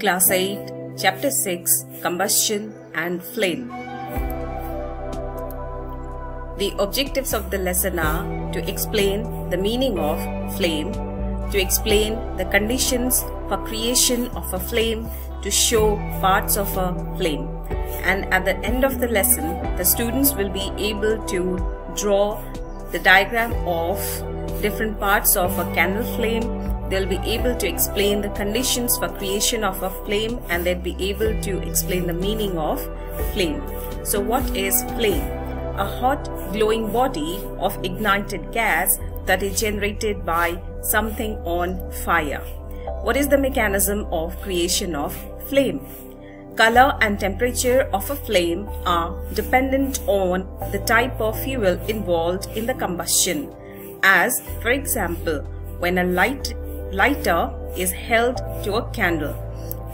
Class 8, Chapter 6 Combustion and Flame. The objectives of the lesson are to explain the meaning of flame, to explain the conditions for creation of a flame, to show parts of a flame. And at the end of the lesson, the students will be able to draw the diagram of different parts of a candle flame. They'll be able to explain the conditions for creation of a flame and they'll be able to explain the meaning of flame. So what is flame? A hot glowing body of ignited gas that is generated by something on fire. What is the mechanism of creation of flame? Color and temperature of a flame are dependent on the type of fuel involved in the combustion. As, for example, when a light, lighter is held to a candle,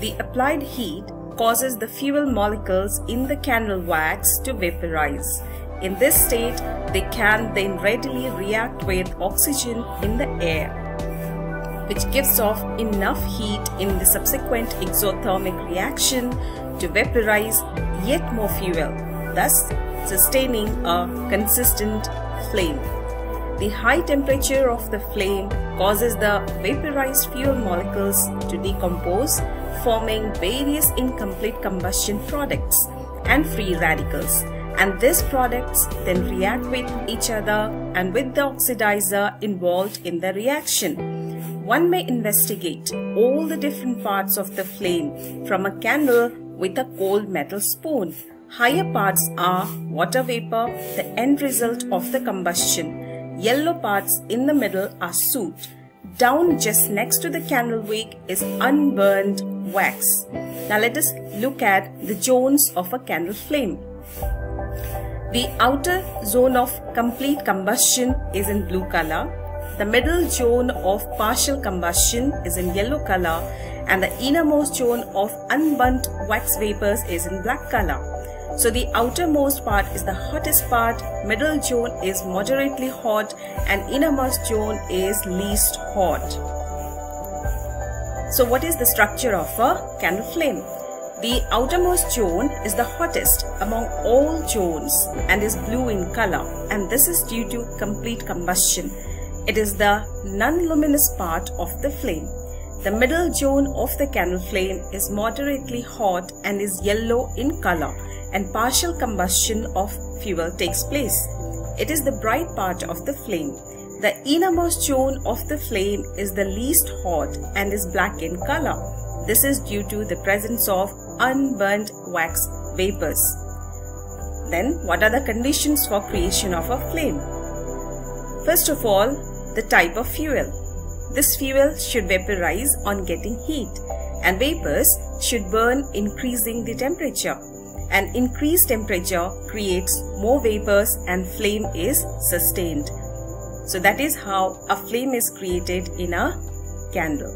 the applied heat causes the fuel molecules in the candle wax to vaporize. In this state, they can then readily react with oxygen in the air, which gives off enough heat in the subsequent exothermic reaction to vaporize yet more fuel, thus sustaining a consistent flame. The high temperature of the flame causes the vaporized fuel molecules to decompose, forming various incomplete combustion products and free radicals. And these products then react with each other and with the oxidizer involved in the reaction. One may investigate all the different parts of the flame from a candle with a cold metal spoon. Higher parts are water vapor, the end result of the combustion. Yellow parts in the middle are soot. Down just next to the candle wick is unburned wax. Now let us look at the zones of a candle flame. The outer zone of complete combustion is in blue color. The middle zone of partial combustion is in yellow color and the innermost zone of unburnt wax vapors is in black color. So the outermost part is the hottest part, middle zone is moderately hot and innermost zone is least hot. So what is the structure of a candle flame? The outermost zone is the hottest among all zones and is blue in color and this is due to complete combustion. It is the non-luminous part of the flame. The middle zone of the candle flame is moderately hot and is yellow in color and partial combustion of fuel takes place. It is the bright part of the flame. The innermost zone of the flame is the least hot and is black in color. This is due to the presence of unburnt wax vapors. Then, what are the conditions for creation of a flame? First of all, the type of fuel. This fuel should vaporize on getting heat and vapors should burn increasing the temperature. An increased temperature creates more vapors and flame is sustained. So that is how a flame is created in a candle.